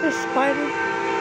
This spider.